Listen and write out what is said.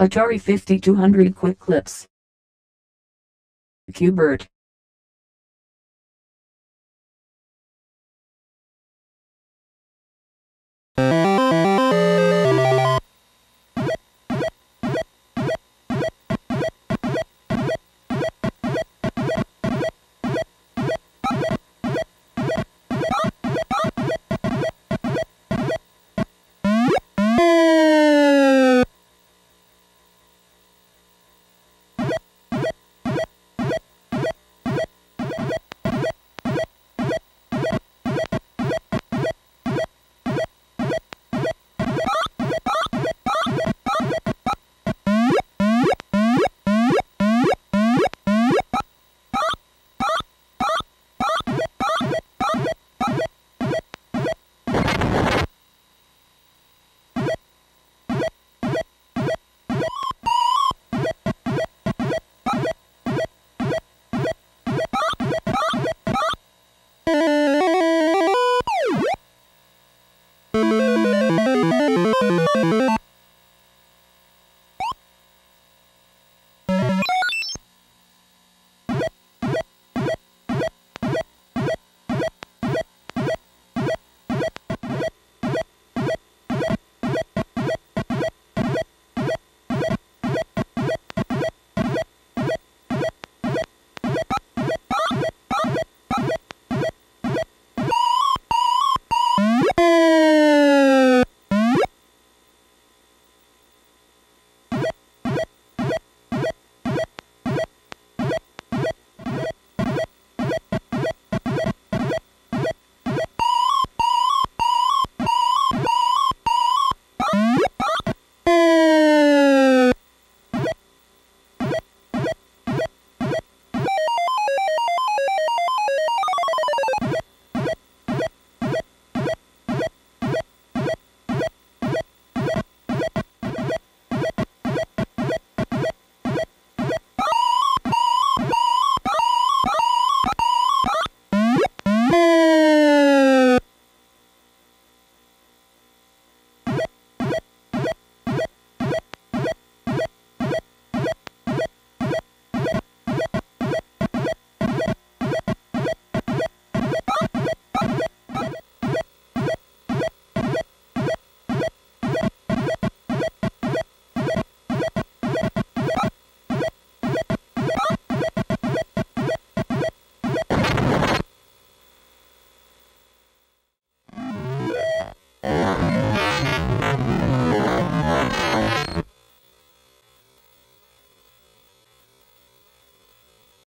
Atari 5200 Quick Clips. Qbert. Música